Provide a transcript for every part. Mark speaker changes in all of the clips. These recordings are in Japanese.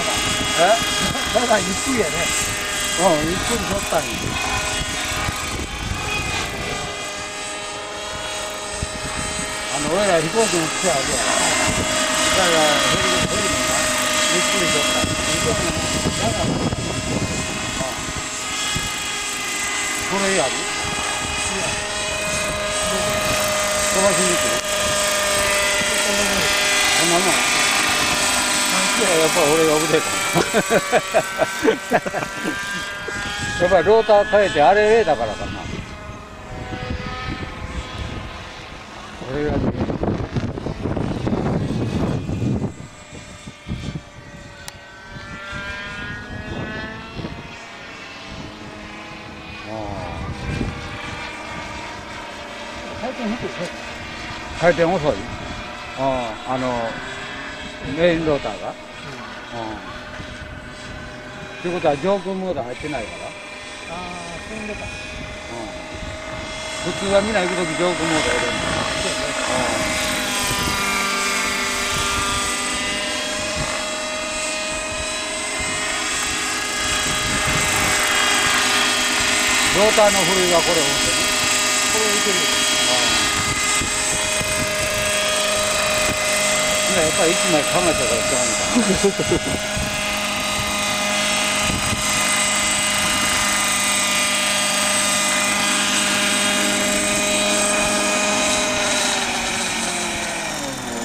Speaker 1: りやね
Speaker 2: え
Speaker 1: まだまだゆっくりやね
Speaker 2: うんゆっくり乗ったんあの俺ら飛行機乗ってたわけやだ。からヘリヘリもなゆっくり乗った飛行機もだからこれやる飛ばしに来るこんなもんややっぱり俺が腕かなやっぱりローター変えてあれだからかな。これができる
Speaker 1: 回転低いね。
Speaker 2: 回転遅い？あああのメインローターが？うん。ってことは上空モード入ってないから？
Speaker 1: ああそういうことか
Speaker 2: 普通はみんな行くとき上空モード入れるん。だローターのふるいはこれ本
Speaker 1: これいける
Speaker 2: 当にやっぱり一枚考えたから。違うのかな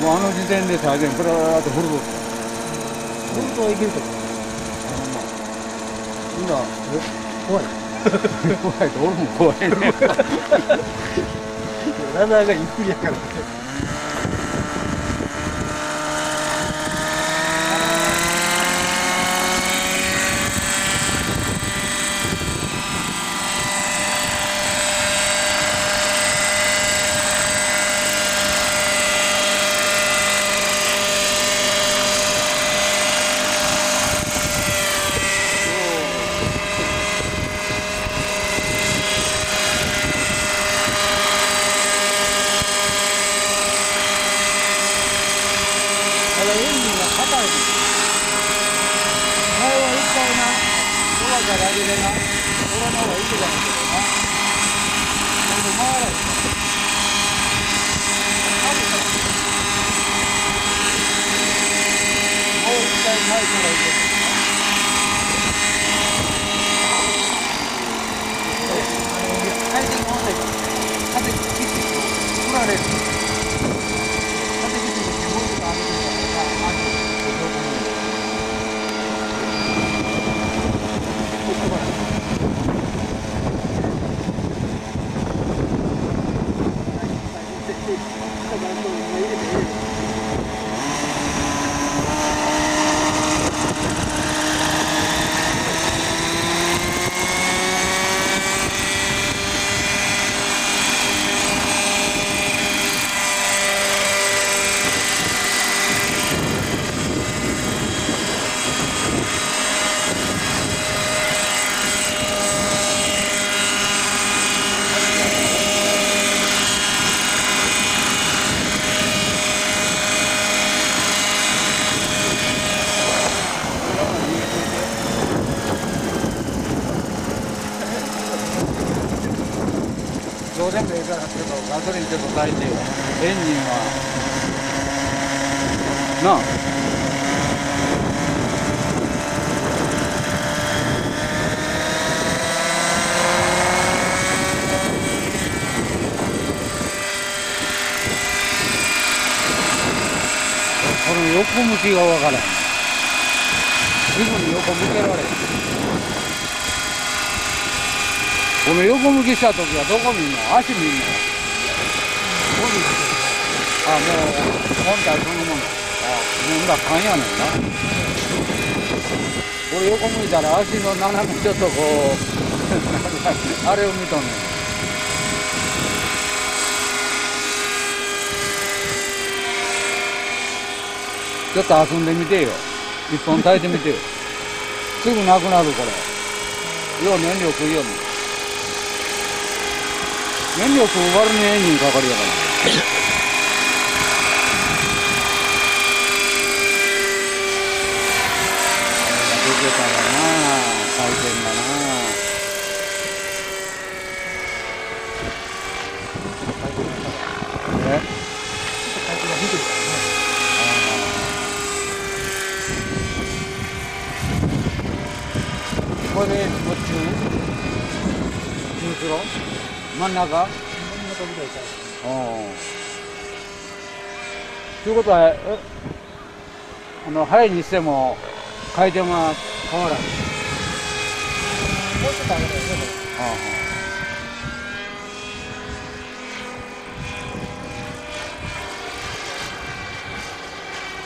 Speaker 2: もうあの時点で最初にプラーっとフルボット
Speaker 1: 本当はいけると思う
Speaker 2: みんな
Speaker 1: 怖い
Speaker 2: 怖いと俺も怖いね
Speaker 1: ラダーがゆっくりやからねただエンジンが硬いの前は一回なドアから上げてな俺の方がいいじゃないけどなほんで回らへんかもう一回回ったらいいけど回転が遅いから風切って振られる風切ってもうちょっと上げてみたらあの横にここから
Speaker 2: どうでもいいからけどガソリンちょっと足りてよエンジンはな。あこの横向きがわからん。すぐに横向けられん。この横向きした時はどこ見んの？足見んの？あもう本体そのものあもうだ。勘やねんなこれ横向いたら足の斜めちょっとこうあれを見とんねんちょっと遊んでみてよ。一本炊いてみてよ。すぐなくなるこれよう燃料食いよんの燃料食う割にエンジンかかるやから。けたらな回転だなえ。これでどっち中スロ真ん中
Speaker 1: こんな飛び台から。
Speaker 2: うんということはえあの速いにしても回転は変わらない
Speaker 1: もうちょっと上げないよね。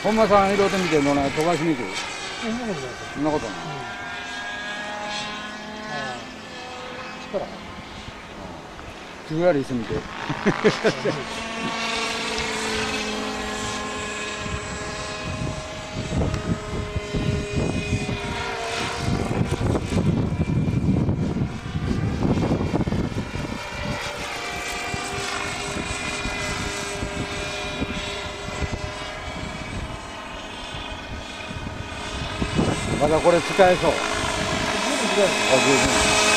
Speaker 2: 本間さん色で見てどない飛ばしにくい
Speaker 1: これそんなことないですよ。
Speaker 2: そんなことない
Speaker 1: うん。ああ。力が。
Speaker 2: 中やりしてみてまだこれ使えそうあ十分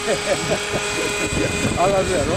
Speaker 2: 上がるやろ？